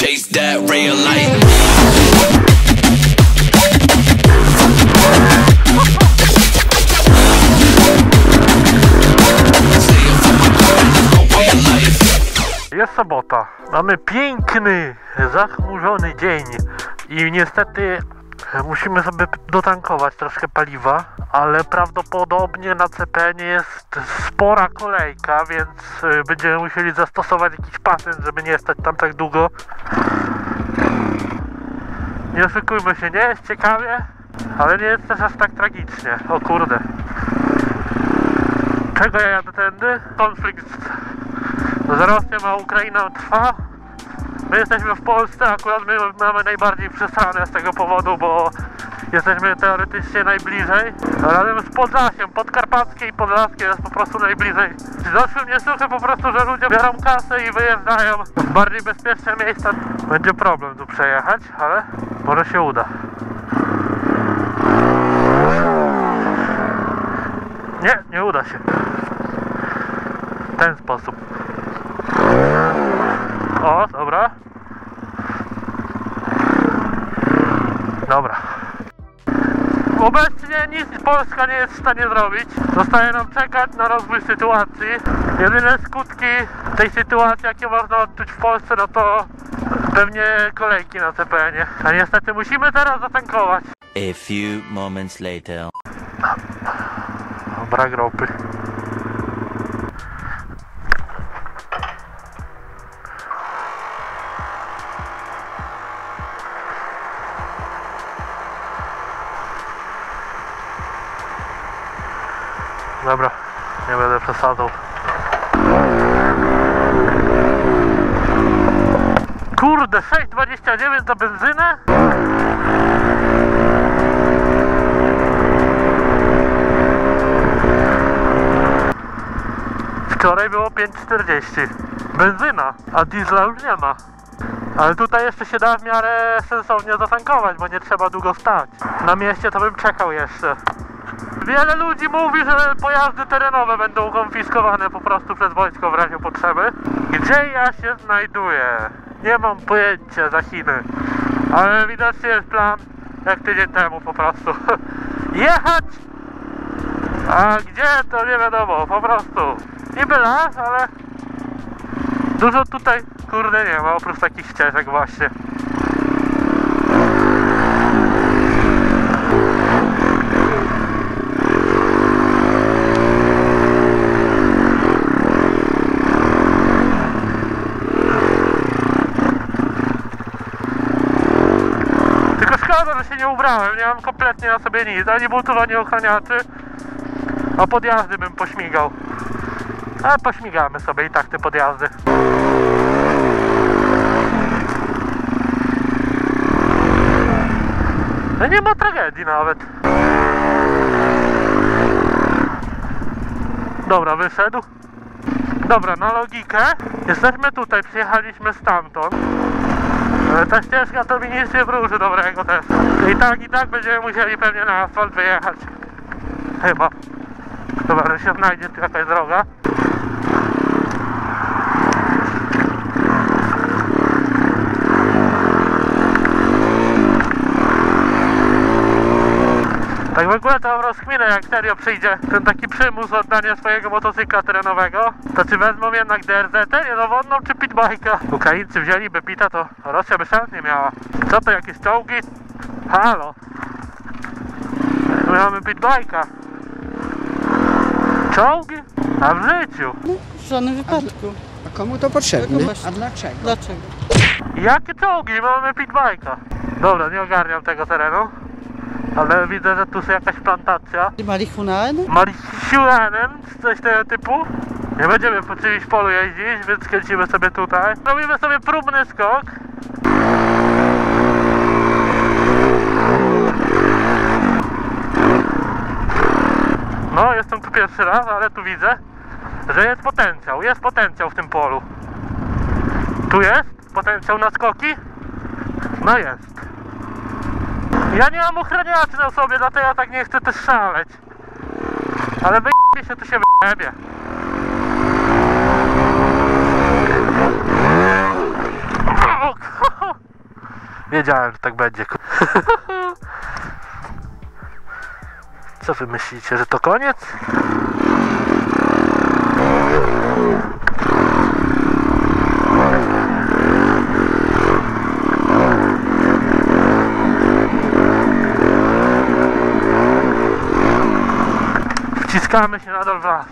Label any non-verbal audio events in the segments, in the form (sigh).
chase that light. Jest sobota. Mamy piękny, zachmurzony dzień i niestety musimy sobie dotankować troszkę paliwa, ale prawdopodobnie na CPN jest spora kolejka, więc y, będziemy musieli zastosować jakiś patent, żeby nie stać tam tak długo. Nie oszukujmy się, nie jest ciekawie, ale nie jest też aż tak tragicznie. O kurde. Czego ja jadę tędy? Konflikt z Rosją a Ukrainą trwa. My jesteśmy w Polsce, akurat my mamy najbardziej przesrane z tego powodu, bo jesteśmy teoretycznie najbliżej. Razem z Podlasiem, Podkarpackie i Podlaskie jest po prostu najbliżej. Zaszły mnie słuchy po prostu, że ludzie biorą kasę i wyjeżdżają w bardziej bezpieczne miejsca. Będzie problem tu przejechać, ale może się uda. Nie, nie uda się. W ten sposób. O, dobra. Dobra. Obecnie nic Polska nie jest w stanie zrobić. Zostaje nam czekać na rozwój sytuacji. Jedyne skutki tej sytuacji, jakie można odczuć w Polsce, no to pewnie kolejki na CPN-ie. A niestety musimy teraz zatankować. A few moments later. Brak ropy. Dobra, nie będę przesadzał. Kurde, 6,29 za benzynę? Wczoraj było 5,40 Benzyna, a diesla już nie ma Ale tutaj jeszcze się da w miarę sensownie zatankować, bo nie trzeba długo stać Na mieście to bym czekał jeszcze Wiele ludzi mówi, że pojazdy terenowe będą konfiskowane po prostu przez wojsko w razie potrzeby Gdzie ja się znajduję? Nie mam pojęcia za Chiny Ale widocznie jest plan jak tydzień temu po prostu (laughs) Jechać a gdzie to nie wiadomo, po prostu. Niby las, ale dużo tutaj kurde nie ma, oprócz takich ścieżek właśnie. Szkoda, że się nie ubrałem, nie mam kompletnie na sobie nic, ani butów, ani ochraniaczy. A podjazdy bym pośmigał. A pośmigamy sobie i tak te podjazdy. No nie ma tragedii nawet. Dobra, wyszedł. Dobra, na logikę. Jesteśmy tutaj, przyjechaliśmy stamtąd. Ta ścieżka to mi nic nie wróży dobrego też. I tak, i tak będziemy musieli pewnie na asfalt wyjechać. Chyba. Chyba, że się znajdzie jakaś droga. W ogóle to mam rozkminę, jak serio przyjdzie ten taki przymus oddania swojego motocykla terenowego, to czy wezmą jednak DRZ, niedowodną czy pitbike'a? Ukraińcy wzięliby pita, to Rosja by szans nie miała. Co to, jakieś czołgi? Halo? My mamy pitbike'a. Czołgi? A w życiu? W żadnym wypadku. A komu to potrzebne? A dlaczego? Dlaczego? Jakie czołgi? My mamy pitbike'a. Dobra, nie ogarniam tego terenu. Ale widzę, że tu jest jakaś plantacja. Marihuana? Marisiuranen, coś tego typu. Nie będziemy po czymś polu jeździć, więc kręcimy sobie tutaj. Robimy sobie próbny skok. No, jestem tu pierwszy raz, ale tu widzę, że jest potencjał. Jest potencjał w tym polu. Tu jest potencjał na skoki? No jest. Ja nie mam ochraniaczy na sobie, dlatego ja tak nie chcę też szaleć. Ale wyjebie się, tu się wyjebie. (laughs) Wiedziałem, że tak będzie. (laughs) Co wy myślicie, że to koniec? Wciskamy się nadal w las.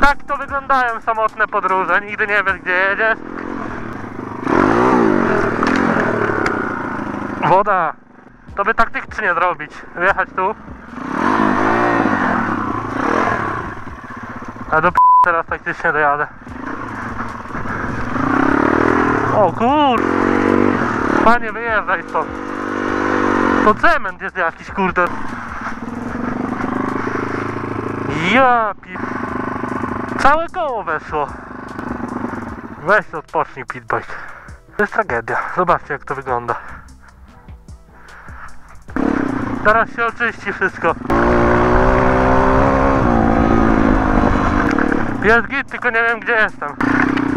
Tak to wyglądają samotne podróże. Nigdy nie wiesz, gdzie jedziesz. Woda. To by taktycznie zrobić. Wjechać tu. A do p- teraz taktycznie dojadę. O kur... Panie, wyjeżdżaj stąd. To cement jest jakiś, kurde. Ja pi... Całe koło weszło. Weź odpocznij, pitbike. To jest tragedia. Zobaczcie, jak to wygląda. Teraz się oczyści wszystko. Jest git, tylko nie wiem gdzie jestem.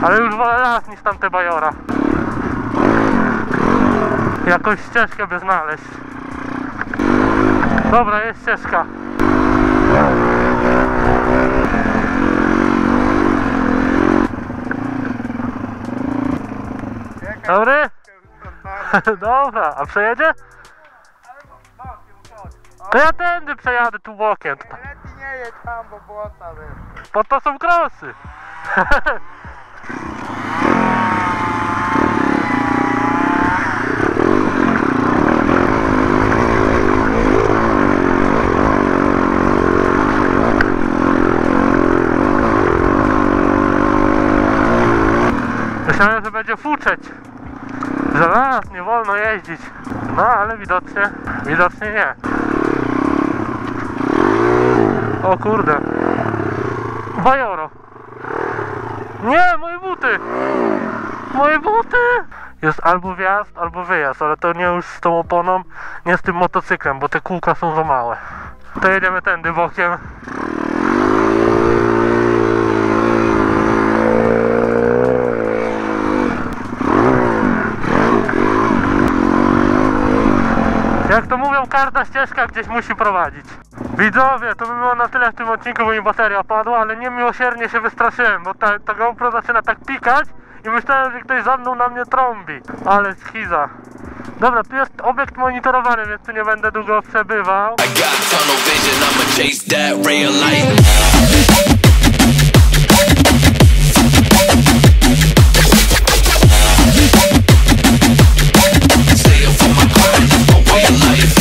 Ale już wolę las niż tamte bajora. Jakąś ścieżkę by znaleźć. Dobra, jest ścieżka. Dobry? (laughs) Dobra, a przejedzie? To ja tędy przejadę tu bokiem. Ty nie jedź tam, bo błota wiesz. Po to są krosy. (laughs) Będzie fuczeć. Że raz, nie wolno jeździć. No, ale widocznie, widocznie nie. O kurde. Bajoro. Nie, moje buty! Moje buty! Jest albo wjazd, albo wyjazd, ale to nie już z tą oponą, nie z tym motocyklem, bo te kółka są za małe. To jedziemy tędy bokiem. każda ścieżka gdzieś musi prowadzić. Widzowie, to by było na tyle w tym odcinku, bo mi bateria padła, ale niemiłosiernie się wystraszyłem, bo ta, ta GoPro zaczyna tak pikać i myślałem, że ktoś za mną na mnie trąbi. Ale schiza. Dobra, tu jest obiekt monitorowany, więc tu nie będę długo przebywał. life